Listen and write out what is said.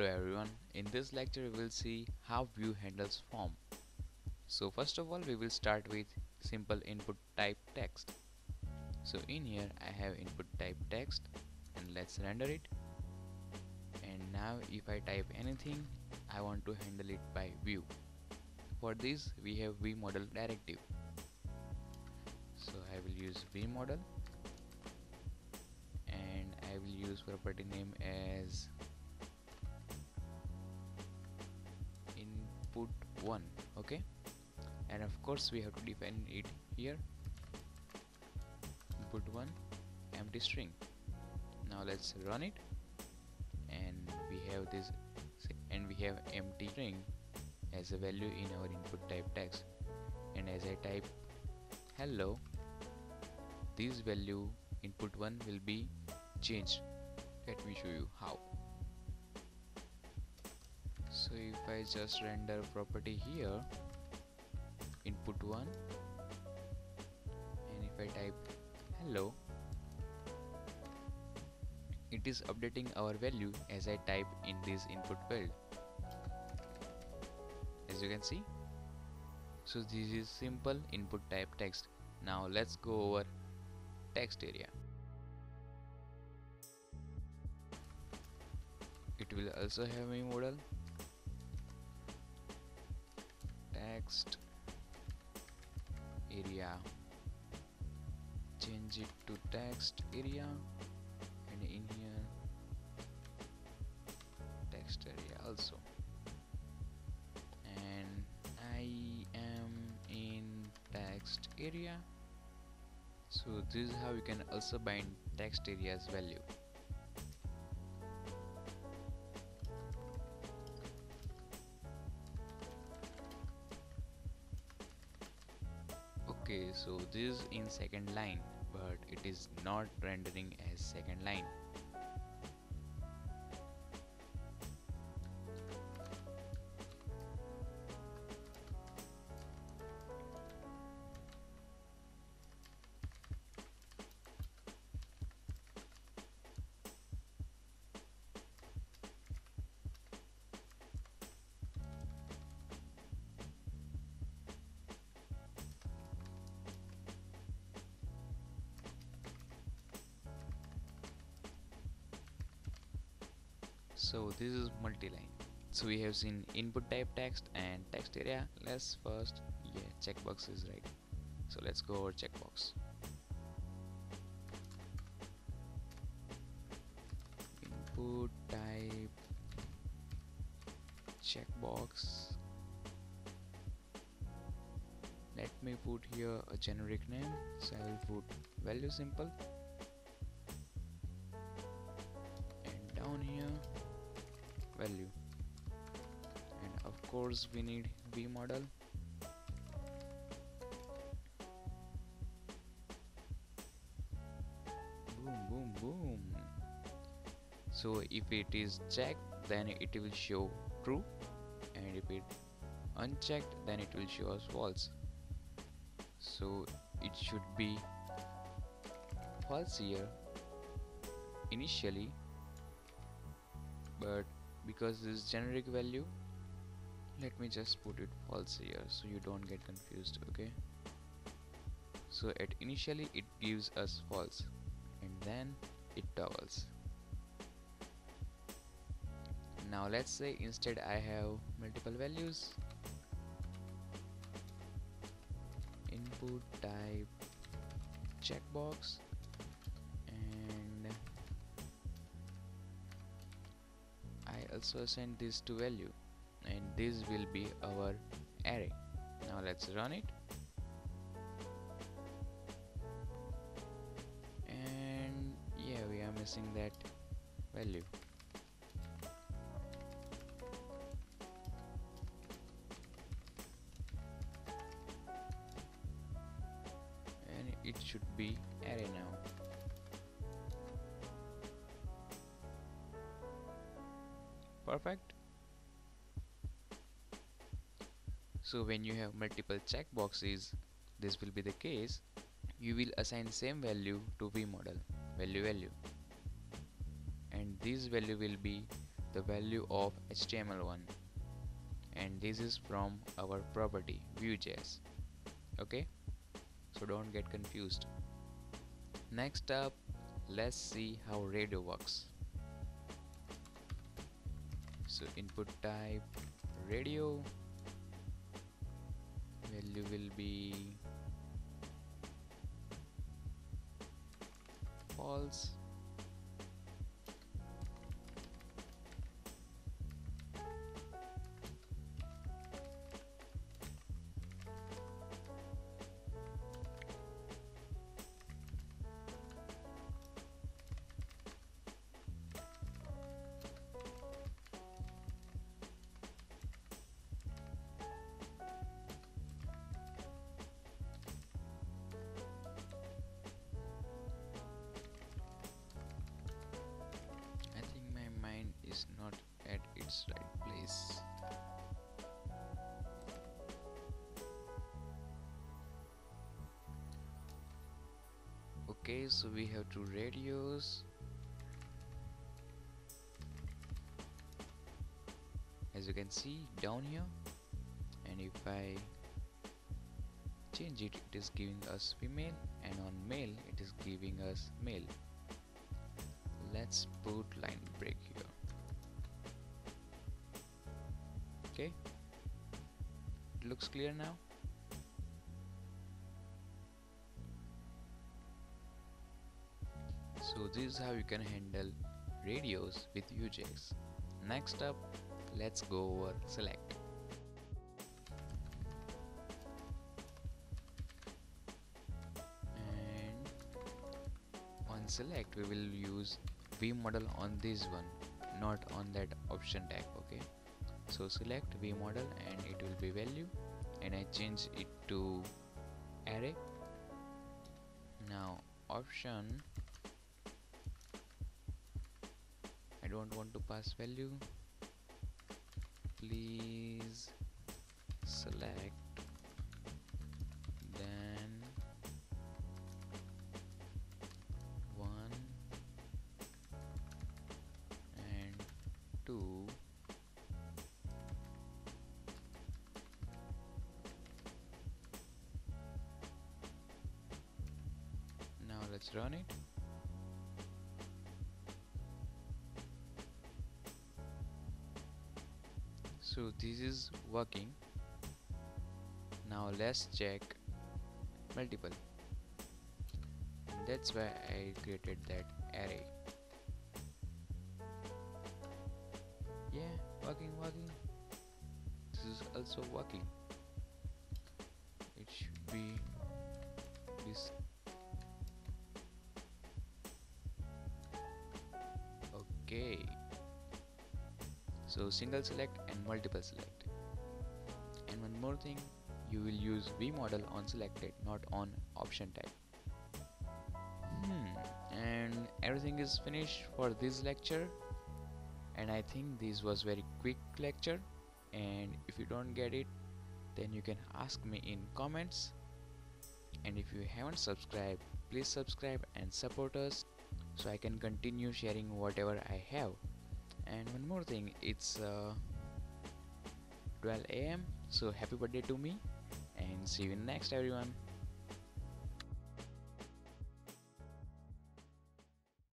Hello everyone, in this lecture we will see how Vue handles form. So first of all we will start with simple input type text. So in here I have input type text and let's render it. And now if I type anything I want to handle it by Vue. For this we have v-model directive. So I will use v-model and I will use property name as 1 okay? And of course we have to define it here. Input 1 empty string. Now let's run it. And we have this and we have empty string as a value in our input type text and as I type hello this value input 1 will be changed. Let me show you how I just render property here. Input 1 and if I type hello it is updating our value as I type in this input field as you can see so this is simple input type text. Now let's go over text area. It will also have a model text area. Change it to text area and in here text area also. And I am in text area. So this is how you can also bind text area's value this is in second line but it is not rendering as second line so this is multi-line. So we have seen input type text and text area. Let's first yeah checkbox is right. So let's go over checkbox input type checkbox let me put here a generic name. So I will put value simple course we need v model. Boom boom boom. So if it is checked then it will show true. And if it unchecked then it will show us false. So it should be false here initially. But because this generic value let me just put it false here so you don't get confused okay? So at initially it gives us false and then it toggles now let's say instead I have multiple values. Input type checkbox and I also assign this to value and this will be our array. Now let's run it. And yeah we are missing that value. And it should be array now. Perfect so when you have multiple checkboxes this will be the case. You will assign same value to v model value value. And this value will be the value of html1 and this is from our property vue.js okay? So don't get confused. Next up let's see how radio works. So input type radio value will be false okay so we have two radios. As you can see down here. And if I change it it is giving us female. And on male it is giving us male. Let's put line break here. Okay? It looks clear now so this is how you can handle radios with Vue.js next up let's go over select. And on select we will use v model on this one not on that option tag okay? So select v model and it will be value. And I change it to array. Now option I don't want to pass value. Please select then one and two. Now let's run it so this is working. Now let's check multiple. And that's why I created that array. Yeah working working. This is also working. It should be this. Okay. So single select multiple select. And one more thing you will use V model on selected not on option type. Hmm and everything is finished for this lecture. And i think this was very quick lecture. And if you don't get it then you can ask me in comments. And if you haven't subscribed please subscribe and support us so i can continue sharing whatever i have. And one more thing it's uh, 12 am so happy birthday to me and see you next everyone